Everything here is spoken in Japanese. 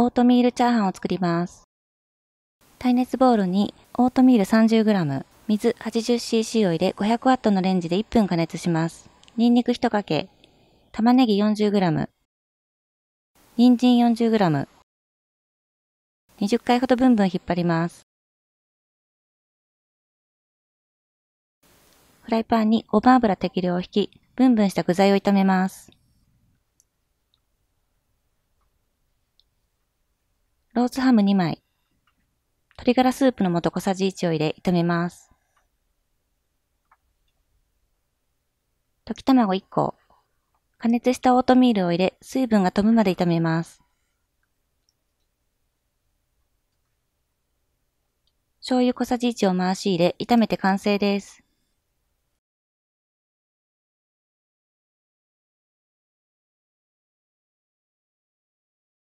オートミールチャーハンを作ります。耐熱ボウルにオートミール 30g、水 80cc を入れ 500W のレンジで1分加熱します。ニンニク1かけ、玉ねぎ 40g、人参 40g、20回ほどブンブン引っ張ります。フライパンにごま油適量を引き、ブンブンした具材を炒めます。ロースハム2枚、鶏ガラスープの素小さじ1を入れ炒めます。溶き卵1個、加熱したオートミールを入れ水分が飛ぶまで炒めます。醤油小さじ1を回し入れ炒めて完成です。